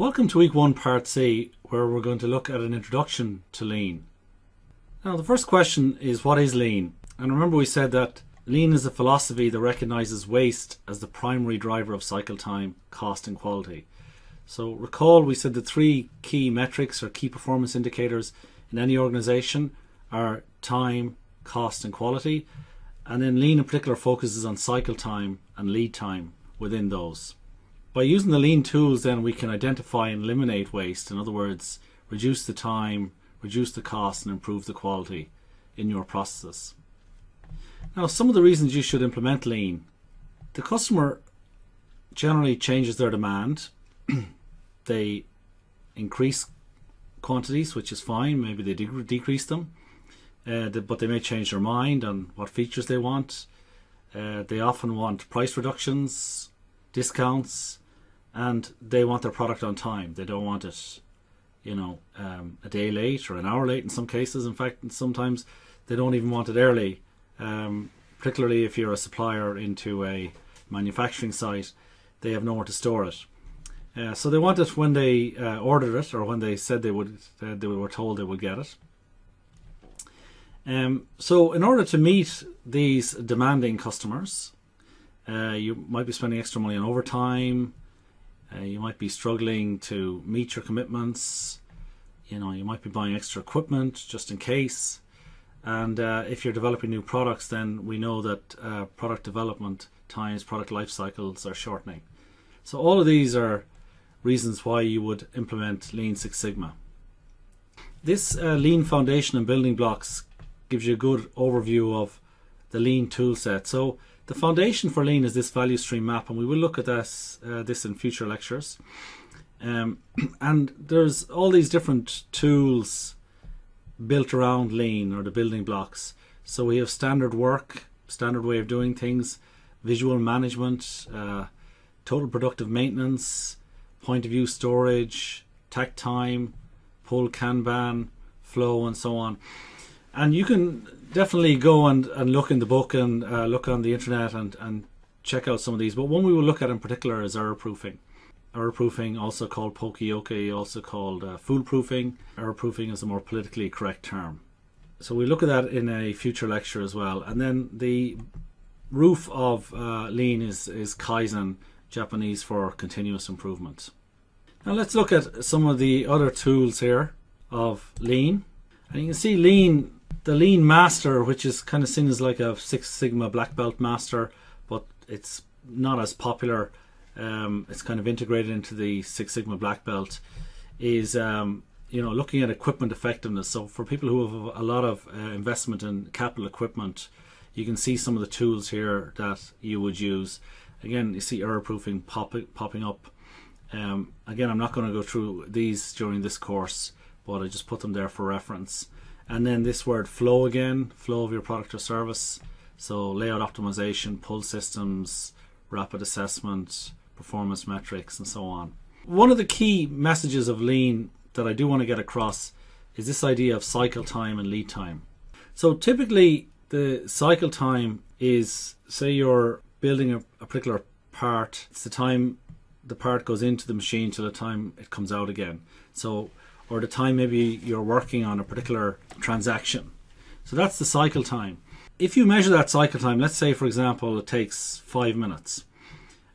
Welcome to week one, part C, where we're going to look at an introduction to lean. Now, the first question is what is lean? And remember, we said that lean is a philosophy that recognizes waste as the primary driver of cycle time, cost, and quality. So, recall we said the three key metrics or key performance indicators in any organization are time, cost, and quality. And then lean in particular focuses on cycle time and lead time within those. By using the lean tools, then we can identify and eliminate waste. In other words, reduce the time, reduce the cost, and improve the quality in your processes. Now, some of the reasons you should implement lean the customer generally changes their demand, they increase quantities, which is fine, maybe they de- decrease them. Uh, but they may change their mind on what features they want. Uh, they often want price reductions, discounts, and they want their product on time. They don't want it, you know, um, a day late or an hour late in some cases. In fact, sometimes they don't even want it early, um, particularly if you're a supplier into a manufacturing site, they have nowhere to store it. Uh, so they want it when they uh, ordered it or when they said they would, uh, they were told they would get it. Um, so, in order to meet these demanding customers, uh, you might be spending extra money on overtime, uh, you might be struggling to meet your commitments. You know, you might be buying extra equipment just in case. And uh, if you're developing new products, then we know that uh, product development times, product life cycles are shortening. So all of these are reasons why you would implement Lean Six Sigma. This uh, Lean foundation and building blocks gives you a good overview of the Lean toolset. So the foundation for lean is this value stream map, and we will look at this, uh, this in future lectures. Um, and there's all these different tools built around lean or the building blocks. So we have standard work, standard way of doing things, visual management, uh, total productive maintenance, point of use storage, takt time, pull Kanban, flow, and so on. And you can definitely go and, and look in the book and uh, look on the internet and, and check out some of these. But one we will look at in particular is error proofing. Error proofing, also called poka-yoke, also called uh, foolproofing. Error proofing is a more politically correct term. So we look at that in a future lecture as well. And then the roof of uh, lean is, is kaizen, Japanese for continuous improvement. Now let's look at some of the other tools here of lean. And you can see lean the lean master, which is kind of seen as like a Six Sigma black belt master, but it's not as popular. Um, it's kind of integrated into the Six Sigma black belt. Is um, you know looking at equipment effectiveness. So for people who have a lot of uh, investment in capital equipment, you can see some of the tools here that you would use. Again, you see error proofing pop, popping up. Um, again, I'm not going to go through these during this course, but I just put them there for reference. And then this word flow again, flow of your product or service. So layout optimization, pull systems, rapid assessment, performance metrics, and so on. One of the key messages of lean that I do want to get across is this idea of cycle time and lead time. So typically, the cycle time is say you're building a, a particular part, it's the time the part goes into the machine till the time it comes out again. So or the time maybe you're working on a particular transaction. So that's the cycle time. If you measure that cycle time, let's say for example it takes five minutes.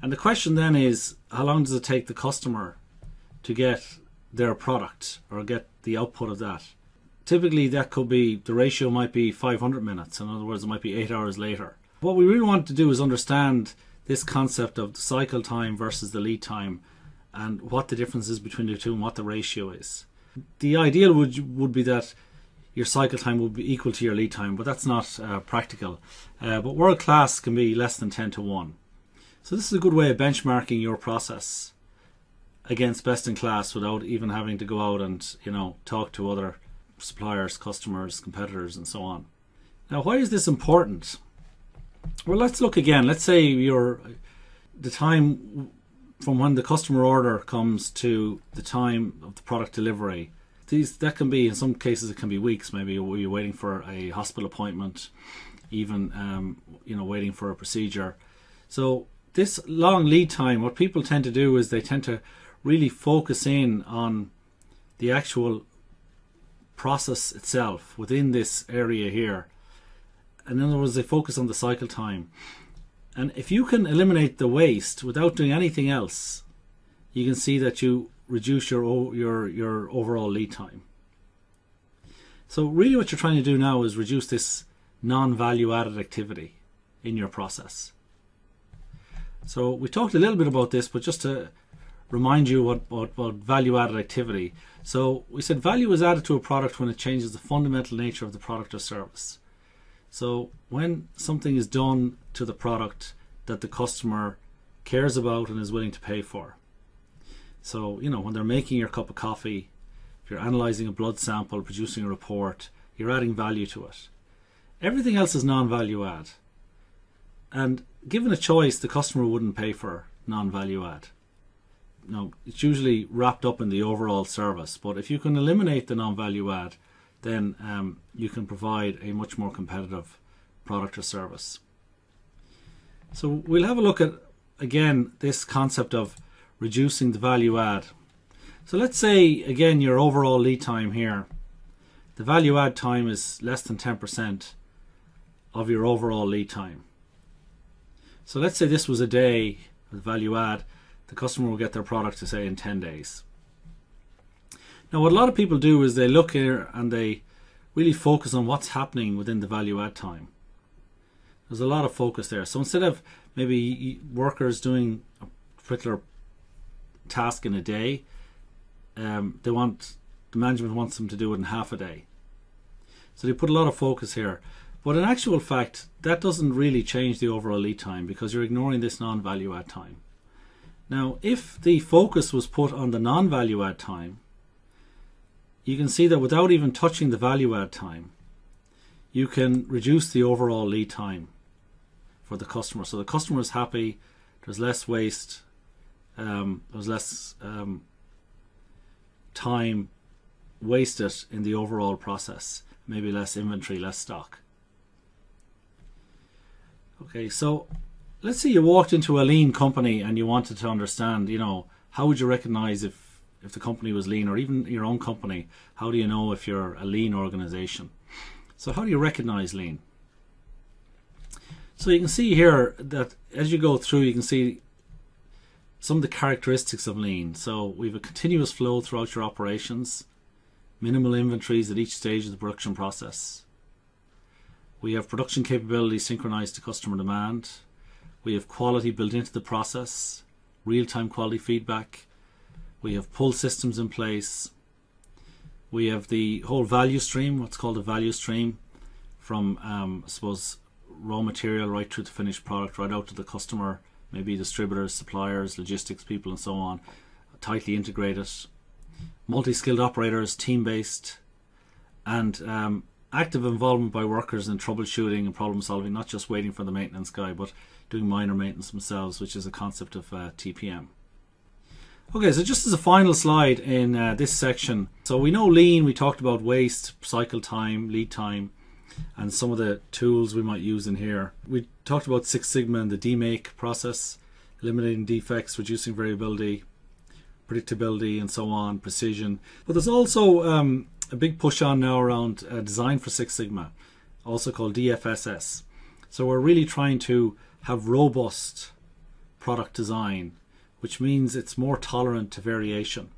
And the question then is how long does it take the customer to get their product or get the output of that? Typically that could be the ratio might be 500 minutes. In other words, it might be eight hours later. What we really want to do is understand this concept of the cycle time versus the lead time and what the difference is between the two and what the ratio is the ideal would would be that your cycle time would be equal to your lead time, but that's not uh, practical. Uh, but world class can be less than 10 to 1. So this is a good way of benchmarking your process against best in class without even having to go out and, you know, talk to other suppliers, customers, competitors and so on. Now, why is this important? Well, let's look again. Let's say your the time from when the customer order comes to the time of the product delivery. These that can be in some cases it can be weeks. Maybe you're waiting for a hospital appointment, even um, you know waiting for a procedure. So this long lead time, what people tend to do is they tend to really focus in on the actual process itself within this area here. And in other words, they focus on the cycle time. And if you can eliminate the waste without doing anything else, you can see that you reduce your your your overall lead time. So really what you're trying to do now is reduce this non-value added activity in your process. So we talked a little bit about this, but just to remind you what, what, what value added activity. So we said value is added to a product when it changes the fundamental nature of the product or service. So when something is done to the product that the customer cares about and is willing to pay for. So, you know, when they're making your cup of coffee, if you're analyzing a blood sample, producing a report, you're adding value to it. Everything else is non value add. And given a choice, the customer wouldn't pay for non value add. Now, it's usually wrapped up in the overall service. But if you can eliminate the non value add, then um, you can provide a much more competitive product or service. So we'll have a look at again this concept of reducing the value add. So let's say again your overall lead time here, the value add time is less than 10% of your overall lead time. So let's say this was a day with value add, the customer will get their product to say in 10 days. Now what a lot of people do is they look here and they really focus on what's happening within the value add time. There's a lot of focus there. So instead of maybe workers doing a particular task in a day, um, they want the management wants them to do it in half a day. So they put a lot of focus here. But in actual fact, that doesn't really change the overall lead time because you're ignoring this non-value add time. Now, if the focus was put on the non-value add time, you can see that without even touching the value add time, you can reduce the overall lead time for the customer. So the customer is happy, there's less waste, um, there's less um, time wasted in the overall process, maybe less inventory, less stock. Okay, so let's say you walked into a lean company and you wanted to understand, you know, how would you recognize if if the company was lean or even your own company, how do you know if you're a lean organization? So how do you recognize lean? So you can see here that as you go through, you can see some of the characteristics of lean. So we have a continuous flow throughout your operations, minimal inventories at each stage of the production process. We have production capability synchronized to customer demand. We have quality built into the process, real-time quality feedback. We have pull systems in place. We have the whole value stream, what's called a value stream, from um, I suppose raw material right through the finished product, right out to the customer maybe distributors, suppliers, logistics people, and so on, tightly integrated, multi skilled operators, team based, and um, active involvement by workers in troubleshooting and problem solving, not just waiting for the maintenance guy, but doing minor maintenance themselves, which is a concept of uh, TPM. Okay, so just as a final slide in uh, this section, so we know lean, we talked about waste, cycle time, lead time, and some of the tools we might use in here. We talked about Six Sigma and the DMAIC process, eliminating defects, reducing variability, predictability, and so on, precision. But there's also um, a big push on now around uh, design for Six Sigma, also called DFSS. So we're really trying to have robust product design, which means it's more tolerant to variation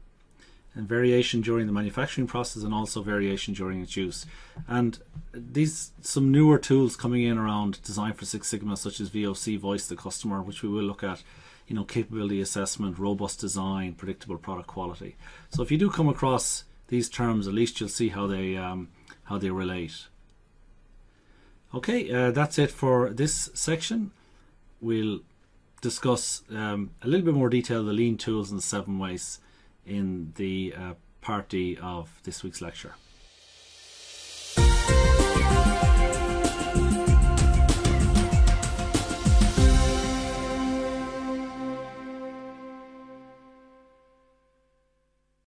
and variation during the manufacturing process and also variation during its use. And these some newer tools coming in around design for Six Sigma, such as VOC Voice the Customer, which we will look at. You know, capability assessment, robust design, predictable product quality. So if you do come across these terms, at least you'll see how they um, how they relate. Okay, uh, that's it for this section. We'll discuss um, a little bit more detail the lean tools and the seven ways in the uh, part D of this week's lecture.